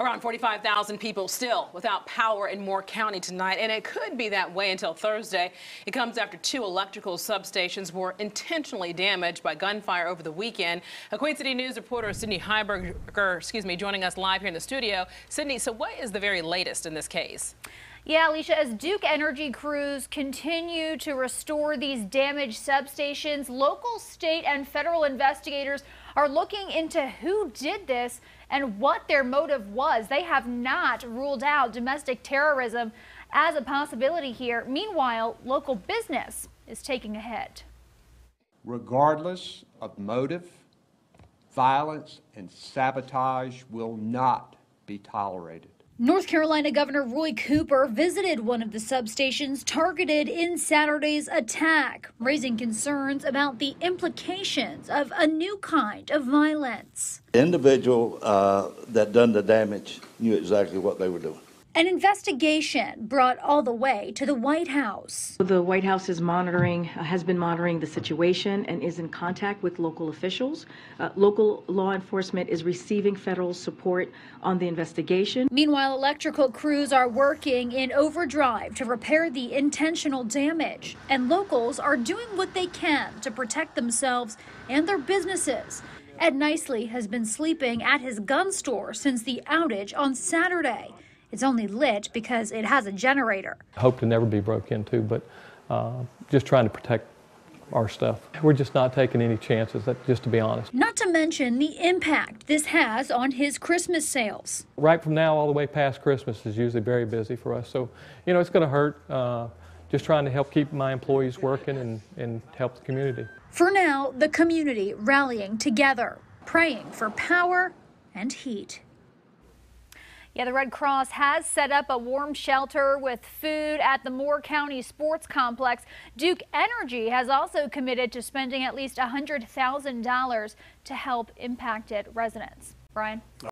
Around 45,000 people still without power in Moore County tonight, and it could be that way until Thursday. It comes after two electrical substations were intentionally damaged by gunfire over the weekend. A Queen City News reporter Sydney Heiberger, excuse me, joining us live here in the studio. Sydney, so what is the very latest in this case? Yeah, Alicia, as Duke Energy crews continue to restore these damaged substations, local, state, and federal investigators are looking into who did this and what their motive was. They have not ruled out domestic terrorism as a possibility here. Meanwhile, local business is taking a hit. Regardless of motive, violence and sabotage will not be tolerated. North Carolina Governor Roy Cooper visited one of the substations targeted in Saturday's attack, raising concerns about the implications of a new kind of violence. Individual uh, that done the damage knew exactly what they were doing. An investigation brought all the way to the White House. The White House is monitoring, uh, has been monitoring the situation and is in contact with local officials. Uh, local law enforcement is receiving federal support on the investigation. Meanwhile, electrical crews are working in overdrive to repair the intentional damage, and locals are doing what they can to protect themselves and their businesses. Ed Nicely has been sleeping at his gun store since the outage on Saturday. It's only lit because it has a generator. Hope to never be broke into, but uh, just trying to protect our stuff. We're just not taking any chances, that, just to be honest. Not to mention the impact this has on his Christmas sales. Right from now all the way past Christmas is usually very busy for us. So, you know, it's going to hurt. Uh, just trying to help keep my employees working and, and help the community. For now, the community rallying together, praying for power and heat. Yeah, the Red Cross has set up a warm shelter with food at the Moore County Sports Complex. Duke Energy has also committed to spending at least $100,000 to help impacted residents. Brian?